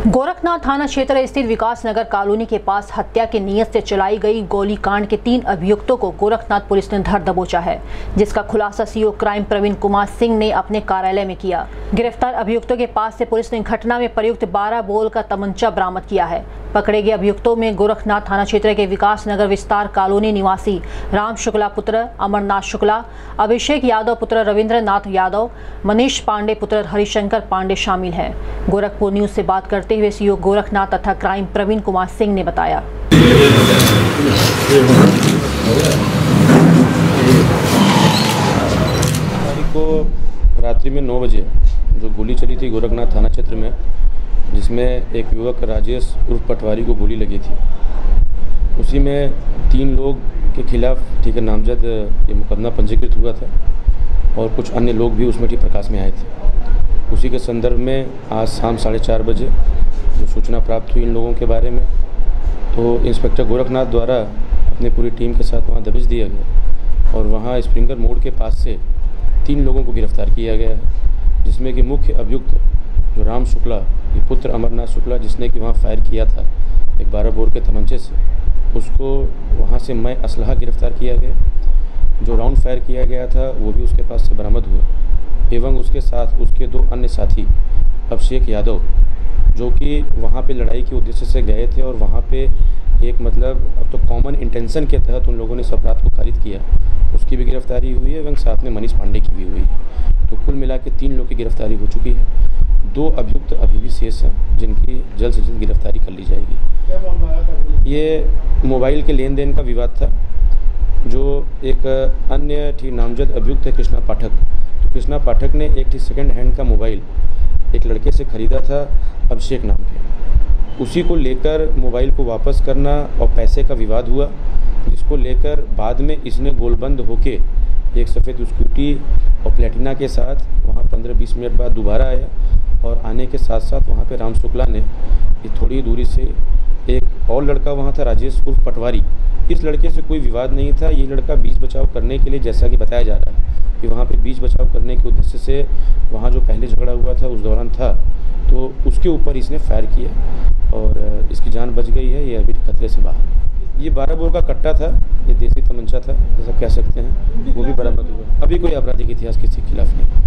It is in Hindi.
गोरखनाथ थाना क्षेत्र स्थित विकास नगर कॉलोनी के पास हत्या के नियत से चलाई गई गोलीकांड के तीन अभियुक्तों को गोरखनाथ पुलिस ने धर दबोचा है, जिसका खुलासा सीओ क्राइम प्रवीण कुमार सिंह ने अपने कार्यालय में किया। गिरफ़्तार अभियुक्तों के पास से पुलिस ने घटना में प्रयुक्त 12 बोल का तमंचा बरामद किया है। पकड़े गए अभियुक्तों में गोरखनाथ थाना क्षेत्र के विकास नगर विस्तार कॉलोनी निवासी राम शुक्ला पुत्र, अमरनाथ शुक्ला, अभिषेक यादव पुत्र रविंद्र नाथ यादव, मनीष पांडे पुत्र हरिशंकर पांडे शामिल हैं। गोरखपुर न्यूज़ से बात करते हुए सीओ गोरखनाथ तथा क्राइम प्रवीण कुमार सिंह ने बताया। को रात्रि में नौ बजे जो गोली चली थी गोरखनाथ थाना क्षेत्र में जिसमें एक युवक राजेश उर्फ़ पटवारी को गोली लगी थी। उसी में तीन लोग के खिलाफ ठीक है, नामजद ये मुकदमा पंजीकृत हुआ था और कुछ अन्य लोग भी उसमें ठीक प्रकाश में आए थे। उसी के संदर्भ में आज शाम साढ़े चार बजे जो सूचना प्राप्त हुई इन लोगों के बारे में तो इंस्पेक्टर गोरखनाथ द्वारा अपनी पूरी टीम के साथ वहाँ दबिश दिया गया और वहाँ स्प्रिंगर मोड़ के पास से तीन लोगों को गिरफ़्तार किया गया है, जिसमें कि मुख्य अभियुक्त जो राम शुक्ला, ये पुत्र अमरनाथ शुक्ला जिसने कि वहाँ फायर किया था एक बारह बोर के तमंचे से, उसको वहाँ से मैं असलहा गिरफ़्तार किया गया। जो राउंड फायर किया गया था, वो भी उसके पास से बरामद हुआ। एवं उसके साथ उसके दो अन्य साथी, अभिषेक यादव, जो कि वहाँ पे लड़ाई के उद्देश्य से गए थे और वहाँ पे एक मतलब अब तो कॉमन इंटेंशन के तहत उन लोगों ने इस अपराध को खारिज किया। उसकी भी गिरफ्तारी हुई है एवं साथ में मनीष पांडे की भी हुई है। तो कुल मिला के तीन लोग की गिरफ्तारी हो चुकी है। दो अभियुक्त अभी भी शेष हैं, जिनकी जल्द से जल्द गिरफ्तारी कर ली जाएगी। ये मोबाइल के लेन देन का विवाद था, जो एक अन्य ठीक नामजद अभियुक्त है, कृष्णा पाठक। तो कृष्णा पाठक ने एक ठीक सेकेंड हैंड का मोबाइल एक लड़के से ख़रीदा था, अभिषेक नाम के। उसी को लेकर मोबाइल को वापस करना और पैसे का विवाद हुआ, जिसको लेकर बाद में इसने गोलबंद होके एक सफ़ेद स्कूटी और प्लेटिना के साथ वहाँ पंद्रह बीस मिनट बाद दोबारा आया। और आने के साथ साथ वहाँ पे राम शुक्ला ने थोड़ी दूरी से एक और लड़का वहाँ था, राजेश उर्फ़ पटवारी। इस लड़के से कोई विवाद नहीं था। ये लड़का बीच बचाव करने के लिए जैसा कि बताया जा रहा है कि वहाँ पे बीच बचाव करने के उद्देश्य से वहाँ जो पहले झगड़ा हुआ था, उस दौरान था। तो उसके ऊपर इसने फायर किया और इसकी जान बच गई है। ये अभी खतरे से बाहर ये बारह बोर का कट्टा था। ये देसी तमंचा था, जैसा कह सकते हैं। वो भी बरामद हुआ। अभी कोई आपराधिक इतिहास किसी के खिलाफ नहीं।